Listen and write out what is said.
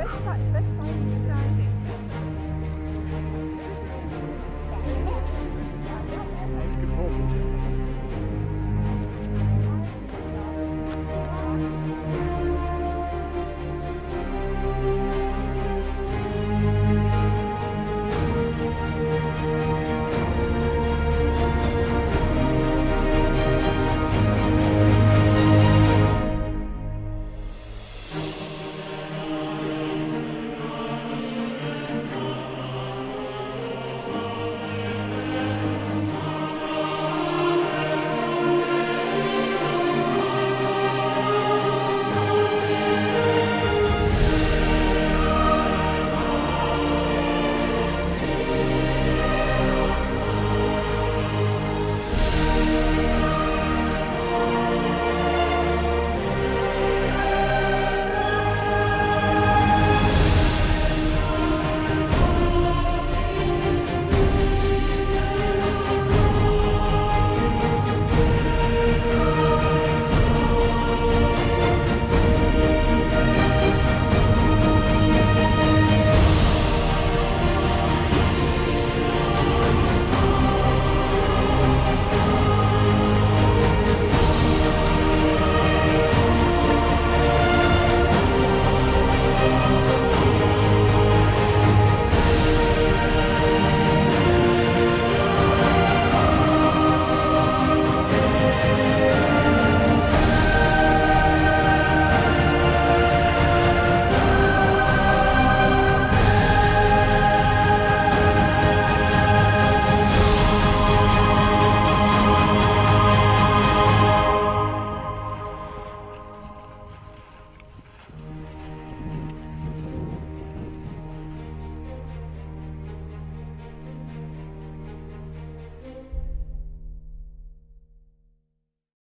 Fish, fish, fish,